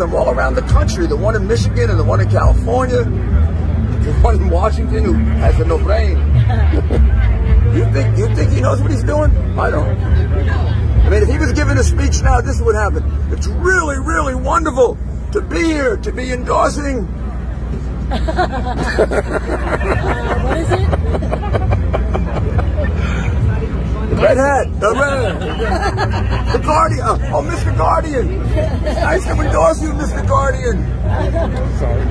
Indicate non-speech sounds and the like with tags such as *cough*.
around the country, the one in Michigan and the one in California, the one in Washington who has no brain. *laughs* you think you think he knows what he's doing? I don't. I mean, if he was giving a speech now, this would happen. It's really, really wonderful to be here, to be endorsing. Uh, *laughs* what is it? Red the red, the Guardian. Oh, Mr. Guardian. Nice to endorse you, Mr. Guardian. Sorry.